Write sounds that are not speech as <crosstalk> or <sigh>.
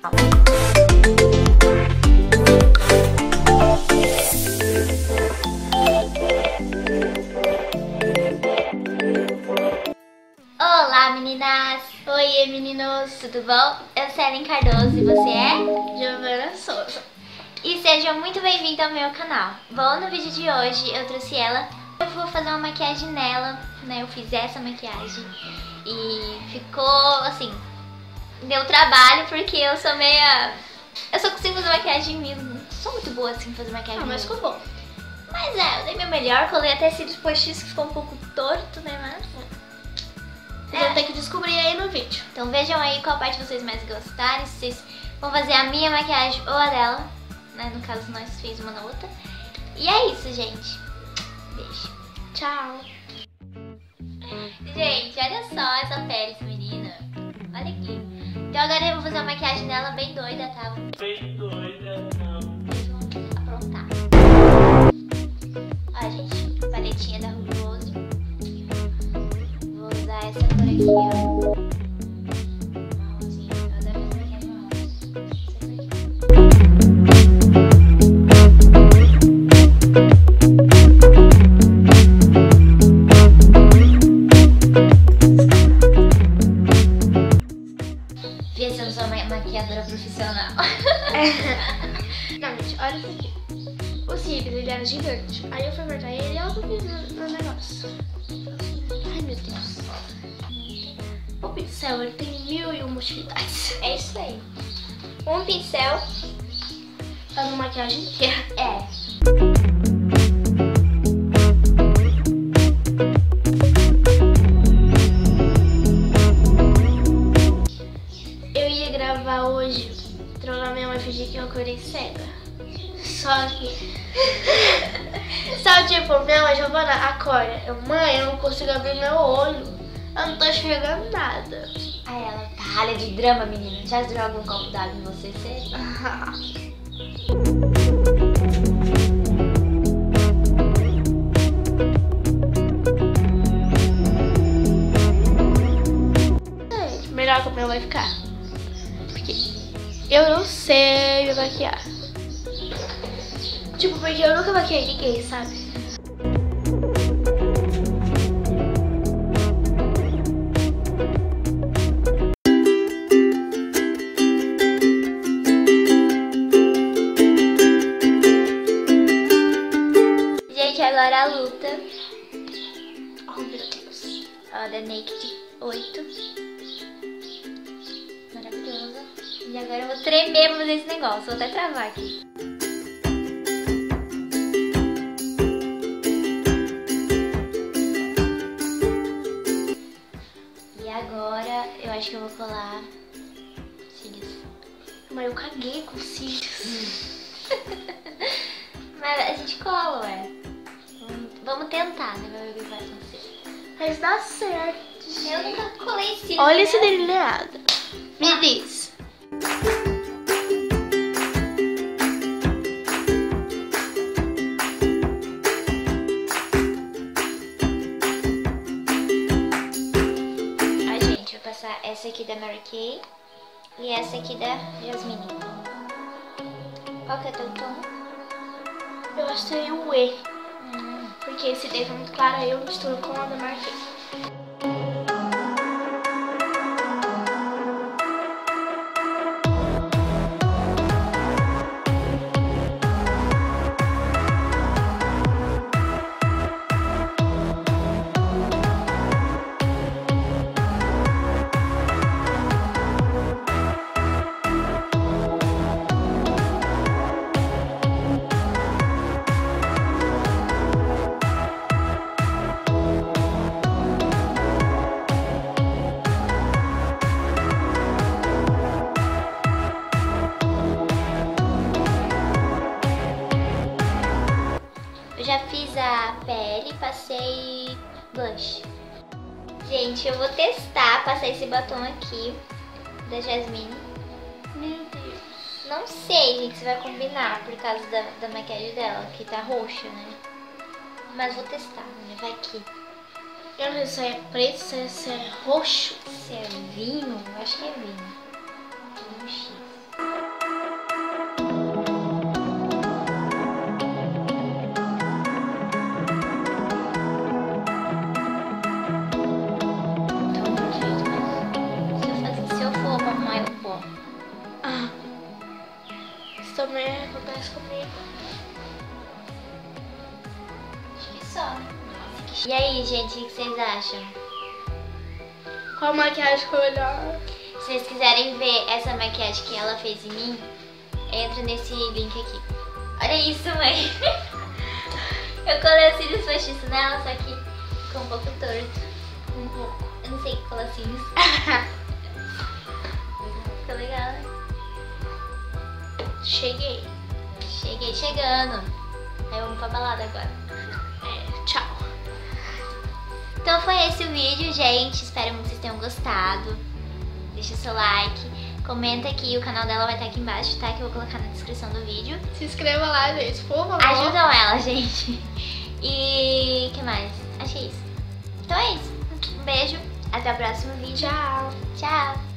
Olá meninas! Oi meninos, tudo bom? Eu sou Ellen Cardoso e você é? Giovana Souza. E sejam muito bem-vindos ao meu canal. Bom, no vídeo de hoje eu trouxe ela. Eu vou fazer uma maquiagem nela, né? Eu fiz essa maquiagem e ficou assim, deu trabalho porque eu sou meia... Eu só consigo fazer maquiagem mesmo. Sou muito boa assim fazer maquiagem. Ah, mas ficou bom. Mas é, eu dei meu melhor, colei até cílios postiços que ficou um pouco torto, né, mas... Vocês vão ter que descobrir aí no vídeo. Então vejam aí qual parte vocês mais gostarem, se vocês vão fazer a minha maquiagem ou a dela, né? No caso nós fizemos uma na outra. E é isso, gente. Beijo. Tchau. Gente, olha só essa pele dessa menina. Olha aqui. Então agora eu vou fazer uma maquiagem dela bem doida, tá? Bem doida, não. Vocês vão aprontar. Ó, gente, paletinha da Ruby Rose. Vou usar essa cor aqui, ó. Gigante. Aí eu fui cortar ele e eu não no, no negócio. Ai, meu Deus. O pincel, ele tem mil e uma utilidades. É isso aí. Um pincel. Tá uma maquiagem inteira. É. Eu ia gravar hoje, trollar minha mãe fingir que eu acordei cega. Só que. Só tipo, minha mãe, Giovana, acorda. Eu, mãe, eu não consigo abrir meu olho. Eu não tô enxergando nada. Aí ela, talha de drama, menina. Já joga um copo d'água em você, sério? <laughs> Melhor como ela vai ficar. Porque eu não sei me maquiar. Tipo, porque eu nunca maquiei ninguém, sabe? Gente, agora a luta. Oh, meu Deus. Da Naked 8. Maravilhosa. E agora eu vou tremer pra fazer esse negócio. Vou até travar aqui. Agora eu acho que eu vou colar cílios. Mas eu caguei com cílios. <laughs> Mas a gente cola, ué. Vamos- tentar, né? O que vai acontecer. Mas dá certo. Eu nunca colei cílios. Olha né? esse delineado. Me diz. Aqui da Mary Kay e essa aqui da Jasmine. Qual que é o teu tom? Eu acho que seria o E. Hum, Porque esse D tá muito claro, eu misturo com a da Marquei. Eu já fiz a pele, passei blush. Gente, eu vou testar passar esse batom aqui da Jasmine. Meu Deus. Não sei, gente, se vai combinar por causa da, da maquiagem dela, que tá roxa, né? Mas vou testar, né? Vai que. Eu não sei se é preto, se é, se é roxo. Se é vinho, eu acho que é vinho. Vinho X. também acontece comigo. Acho que só. E aí, gente, o que vocês acham? Qual maquiagem ficou melhor? Se vocês quiserem ver essa maquiagem que ela fez em mim, entra nesse link aqui. Olha isso, mãe. <laughs> Eu colei os cílios postiços nela, só que ficou um pouco torto. Um pouco. Eu não sei que colacinhos. <laughs> Ficou legal, né? Cheguei. Cheguei chegando. Aí vamos pra balada agora. É, tchau. Então foi esse o vídeo, gente. Espero que vocês tenham gostado. Deixa seu like. Comenta aqui, o canal dela vai estar aqui embaixo, tá? Que eu vou colocar na descrição do vídeo. Se inscreva lá, gente, por favor. Ajudam ela, gente. E que mais? É isso. Então é isso. Um beijo. Até o próximo vídeo. Tchau. Tchau.